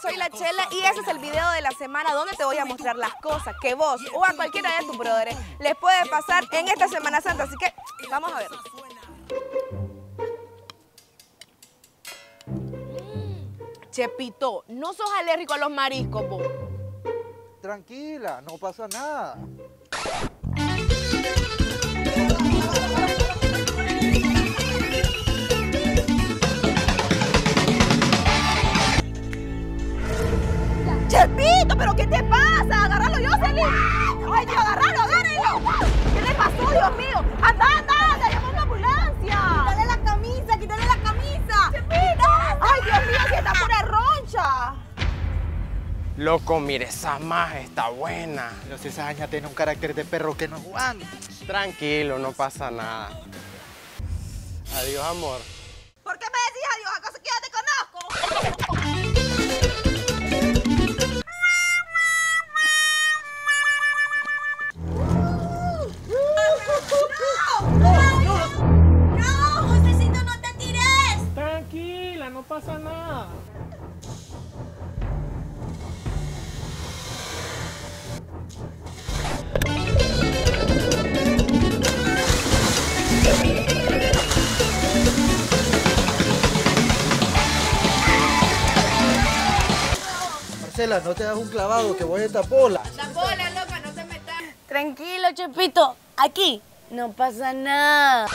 soy la Chela y ese es el video de la semana donde te voy a mostrar las cosas que vos o a cualquiera de tus brothers les puede pasar en esta Semana Santa. Así que vamos a ver. Chepito, no sos alérgico a los mariscos, vos. Tranquila, no pasa nada. ¿Pero qué te pasa? Agárralo, Jocelyn. Ay, Dios, agárralo, agárralo. ¿Qué le pasó, Dios mío? Anda, anda, anda, llama una ambulancia. Quítale la camisa, quítale la camisa. Ay, Dios mío, si está pura roncha. Loco, mire, esa maja está buena. Pero si esa aña tiene un carácter de perro que no aguanta. Tranquilo, no pasa nada. Adiós, amor. Marcela, no te das un clavado que voy a esta pola. La bola, loca, no te metas. Tranquilo, Chepito. Aquí no pasa nada.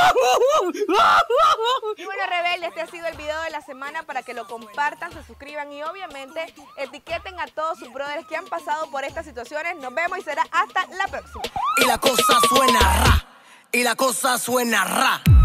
Y bueno, rebelde, este ha sido el video de la semana para que lo compartan, se suscriban y obviamente etiqueten a todos sus brothers que han pasado por estas situaciones. Nos vemos y será hasta la próxima. Y la cosa suena ra. Y la cosa suena ra.